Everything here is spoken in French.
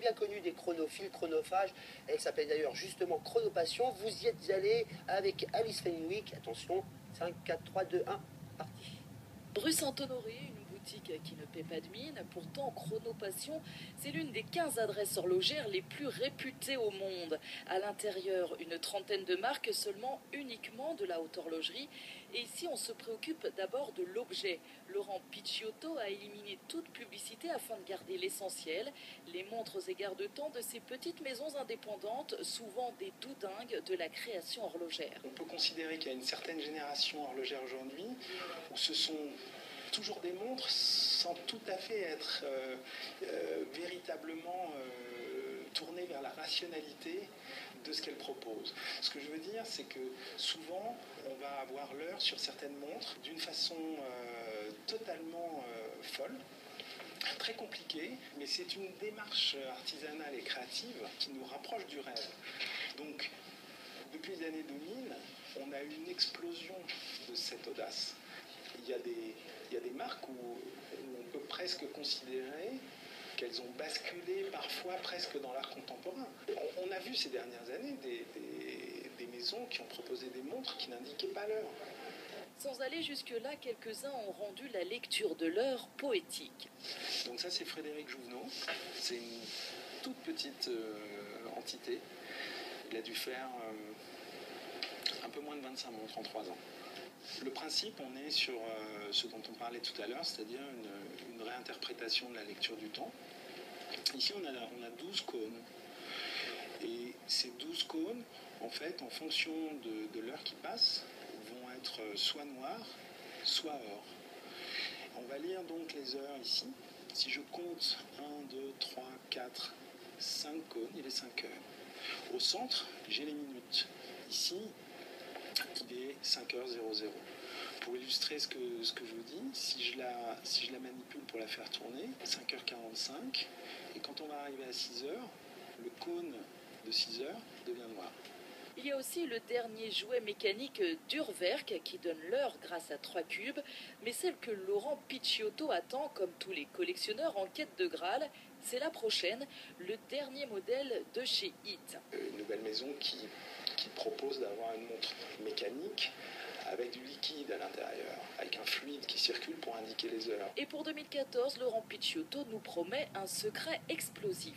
bien connue des chronophiles, chronophages. Elle s'appelle d'ailleurs justement Chronopassion. Vous y êtes allé avec Alice Fenwick. Attention, 5, 4, 3, 2, 1, parti. Rue Saint-Honoré, une qui ne paie pas de mine. Pourtant, Chronopassion, c'est l'une des 15 adresses horlogères les plus réputées au monde. À l'intérieur, une trentaine de marques, seulement uniquement de la haute horlogerie. Et ici, on se préoccupe d'abord de l'objet. Laurent Picciotto a éliminé toute publicité afin de garder l'essentiel, les montres et garde-temps de ces petites maisons indépendantes, souvent des doudingues de la création horlogère. On peut considérer qu'il y a une certaine génération horlogère aujourd'hui où ce sont toujours des montres sans tout à fait être euh, euh, véritablement euh, tournées vers la rationalité de ce qu'elles proposent. Ce que je veux dire, c'est que souvent, on va avoir l'heure sur certaines montres d'une façon totalement folle très compliquée, mais c'est une démarche artisanale et créative qui nous rapproche du rêve. Donc, depuis les années 2000, on a eu une explosion de cette audace. Il y a des, il y a des marques où, on peut presque considérer qu'elles ont basculé parfois presque dans l'art contemporain. On, a vu ces dernières années des, des, maisons qui ont proposé des montres qui n'indiquaient pas l'heure. Sans aller jusque-là, quelques-uns ont rendu la lecture de l'heure poétique. Donc ça, c'est Frédéric Jouvenot. C'est une toute petite euh, entité. Il a dû faire euh, un peu moins de 25 montres en 3 ans. Le principe, on est sur euh, ce dont on parlait tout à l'heure, c'est-à-dire une, réinterprétation de la lecture du temps. Ici, on a, on a 12 cônes. Et ces 12 cônes, en fait, en fonction de, l'heure qui passe, vont être soit noirs, soit or. On va lire donc les heures ici. Si je compte 1, 2, 3, 4, 5 cônes, il est 5 heures. Au centre, j'ai les minutes. Ici, il est 5h00. Pour illustrer ce que, ce que je vous dis, si je, la, si je la manipule pour la faire tourner, 5h45, et quand on va arriver à 6h, le cône de 6h devient noir. Il y a aussi le dernier jouet mécanique d'Urwerk qui donne l'heure grâce à trois cubes, mais celle que Laurent Picciotto attend, comme tous les collectionneurs en quête de Graal, c'est la prochaine, le dernier modèle de chez HIT. Une nouvelle maison qui qui propose d'avoir une montre mécanique avec du liquide à l'intérieur, avec un fluide qui circule pour indiquer les heures. Et pour 2014, Laurent Picciotto nous promet un secret explosif.